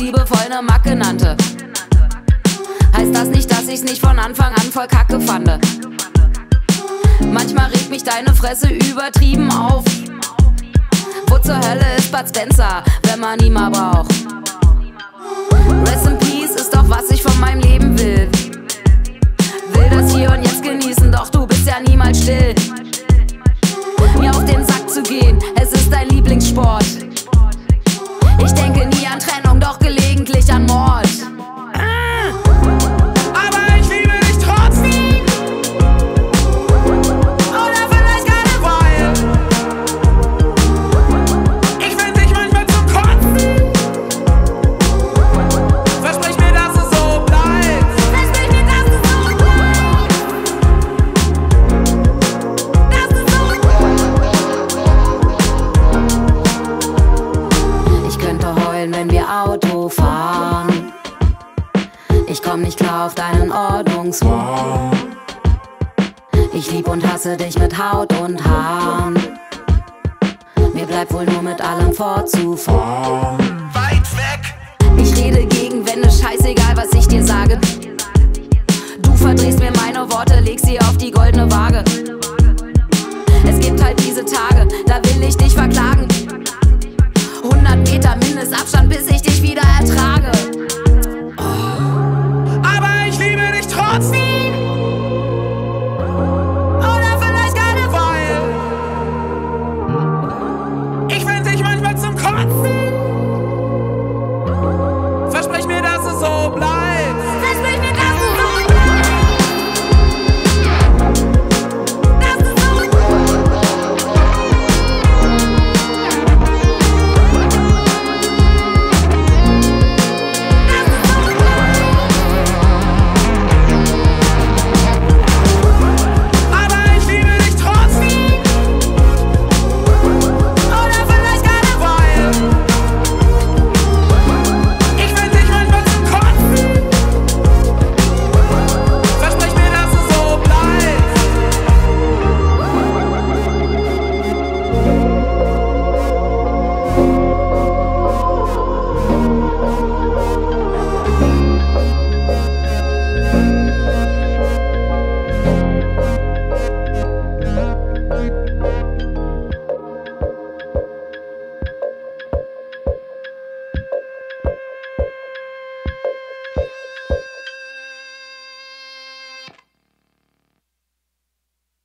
liebevoll ne Macke nannte. Heißt das nicht, dass ich's nicht von Anfang an voll kacke fand? Manchmal regt mich deine Fresse übertrieben auf. Wo zur Hölle ist Bud Spencer, wenn man ihn mal braucht? Rest in Peace ist doch, was ich von meinem Leben will. Will das hier und jetzt genießen, doch du bist ja niemals still. Mir auf den Sack zu gehen, es ist dein Lieblingssport. Ich denke nie an Trennung, Ich komm nicht klar auf deinen Ordnungswut. Ich lieb und hasse dich mit Haut und Haaren. Mir bleibt wohl nur mit allem fortzufahren. Weit weg! Ich rede gegen Wände, scheißegal, was ich dir sage. Du verdrehst mir meine Worte, leg sie auf die goldene Waage. Es gibt halt diese Tage, da will ich dich verklagen. 100 Meter Mindestabstand, bis ich dich